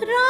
Ram.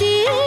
जी